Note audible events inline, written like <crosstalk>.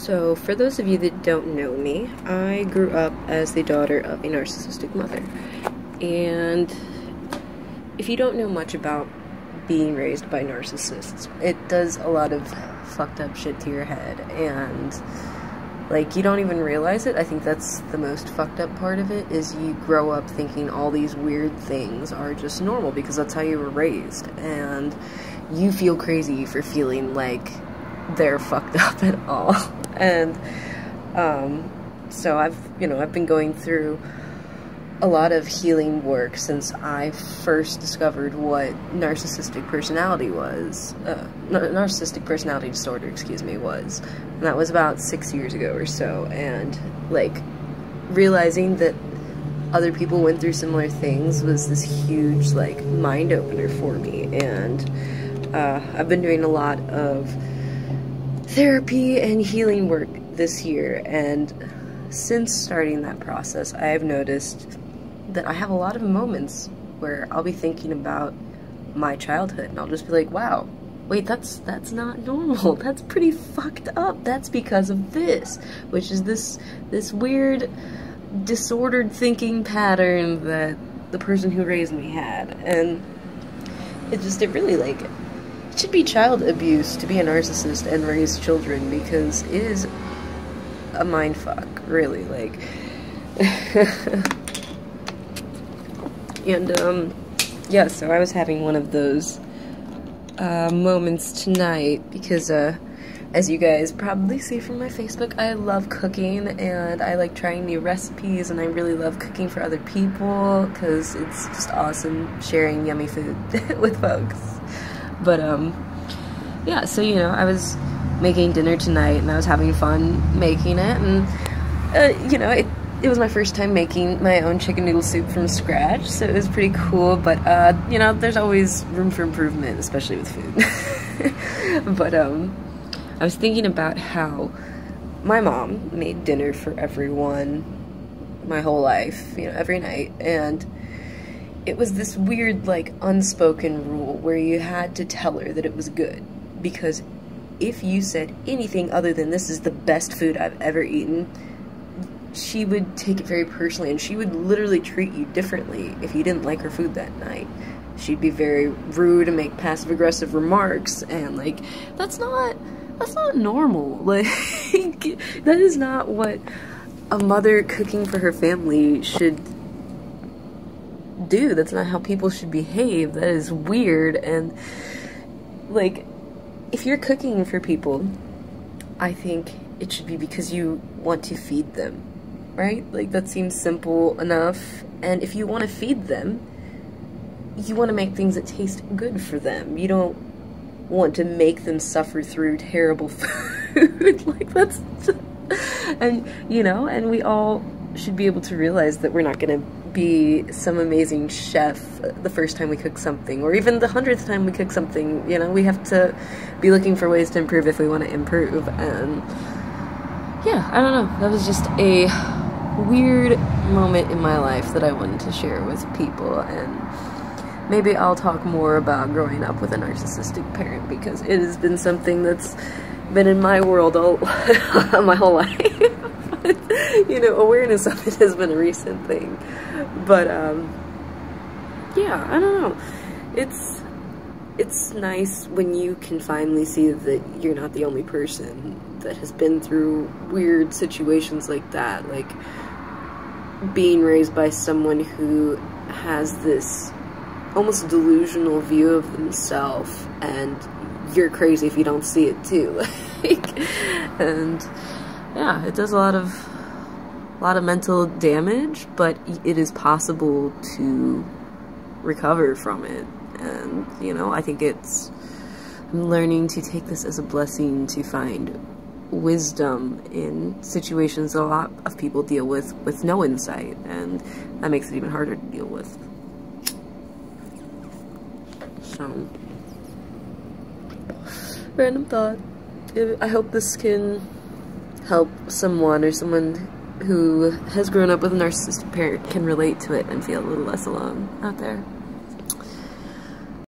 So, for those of you that don't know me, I grew up as the daughter of a narcissistic mother. And if you don't know much about being raised by narcissists, it does a lot of fucked up shit to your head. And, like, you don't even realize it. I think that's the most fucked up part of it, is you grow up thinking all these weird things are just normal because that's how you were raised. And you feel crazy for feeling like they're fucked <laughs> up at all. And um, so I've, you know, I've been going through a lot of healing work since I first discovered what narcissistic personality was, uh, narcissistic personality disorder, excuse me, was. And that was about six years ago or so. And like realizing that other people went through similar things was this huge like mind opener for me. And uh, I've been doing a lot of therapy and healing work this year, and since starting that process, I have noticed that I have a lot of moments where I'll be thinking about my childhood, and I'll just be like, wow, wait, that's that's not normal. <laughs> That's pretty fucked up. That's because of this, which is this this weird disordered thinking pattern that the person who raised me had. And it just it really like should be child abuse to be a narcissist and raise children because it is a mind fuck, really. Like, <laughs> and um, yeah. So I was having one of those uh, moments tonight because, uh, as you guys probably see from my Facebook, I love cooking and I like trying new recipes and I really love cooking for other people because it's just awesome sharing yummy food <laughs> with folks. But um, yeah, so you know, I was making dinner tonight and I was having fun making it, and uh, you know, it it was my first time making my own chicken noodle soup from scratch, so it was pretty cool. But uh, you know, there's always room for improvement, especially with food. <laughs> but um, I was thinking about how my mom made dinner for everyone my whole life, you know, every night, and it was this weird, like, unspoken rule where you had to tell her that it was good. Because if you said anything other than this is the best food I've ever eaten, she would take it very personally and she would literally treat you differently if you didn't like her food that night. She'd be very rude and make passive aggressive remarks and like that's not that's not normal. <laughs> Like that is not what a mother cooking for her family should do. That's not how people should behave. That is weird. And, like, if you're cooking for people, I think it should be because you want to feed them, right? Like, that seems simple enough. And if you want to feed them, you want to make things that taste good for them. You don't want to make them suffer through terrible <laughs> food. <laughs> like, that's. Just, <laughs> and, you know, and we all should be able to realize that we're not going to be some amazing chef the first time we cook something, or even the hundredth time we cook something. You know, we have to be looking for ways to improve if we want to improve. And yeah, I don't know. That was just a weird moment in my life that I wanted to share with people. And maybe I'll talk more about growing up with a narcissistic parent because it has been something that's been in my world all <laughs> my whole life. <laughs> you know, awareness of it has been a recent thing. But, um, yeah, I don't know. It's, it's nice when you can finally see that you're not the only person that has been through weird situations like that. Like, being raised by someone who has this almost delusional view of themselves and you're crazy if you don't see it too <laughs> like and yeah it does a lot of a lot of mental damage, but it is possible to recover from it. And, you know, I think it's I'm learning to take this as a blessing to find wisdom in situations a lot of people deal with with no insight, and that makes it even harder to deal with. So, random thought. I hope this can help someone or someone who has grown up with a narcissistic parent can relate to it and feel a little less alone out there.